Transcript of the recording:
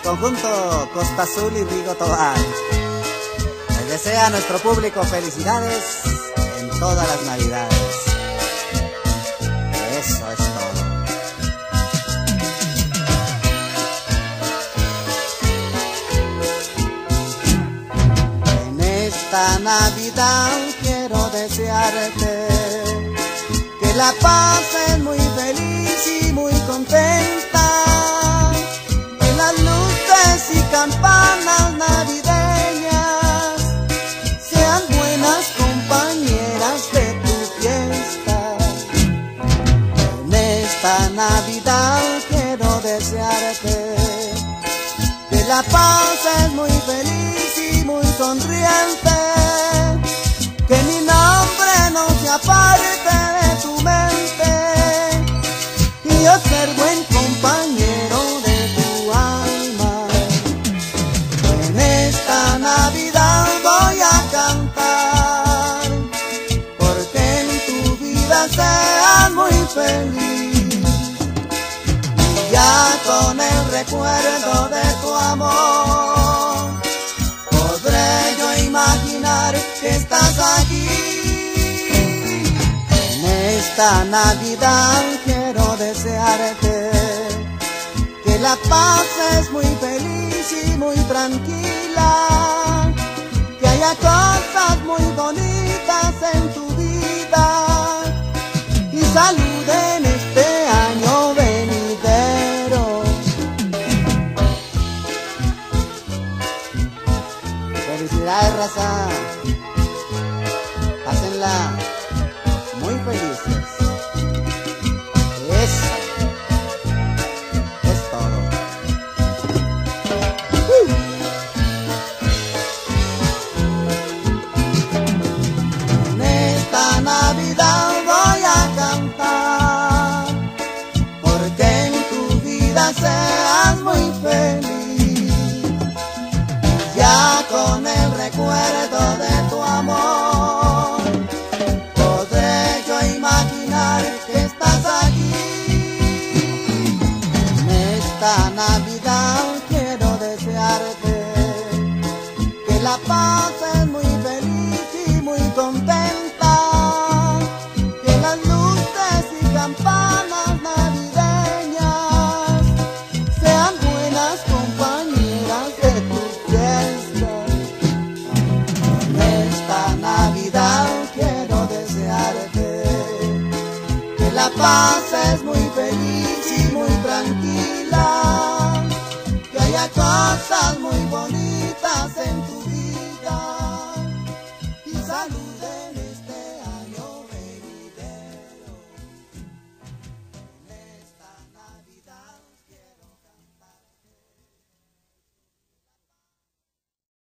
conjunto Costa Azul y Rigo Tobar. Les desea a nuestro público felicidades en todas las navidades. Eso es todo. En esta Navidad quiero desearte que la pases muy feliz y muy contenta. Campanas navideñas sean buenas compañeras de tu fiesta. En esta Navidad quiero desearte que la pases muy feliz y muy sonriente. Que mi nombre no se aparte de tu mente y yo ser buen compañero feliz. Ya con el recuerdo de tu amor podré yo imaginar que estás aquí. En esta Navidad quiero desearte que la pases muy feliz y muy tranquila, que haya cosas muy Felicidades, raza. Pásenla muy felices. Eso es todo. En esta Navidad voy a cantar porque en tu vida seas muy feliz. Con el recuerdo de tu amor podré yo imaginar que estás aquí. En esta Navidad quiero desearte que la pases muy feliz y muy contenta. Que las luces y campanas que La Paz es muy feliz y muy tranquila, que haya cosas muy bonitas en tu vida. Y salud.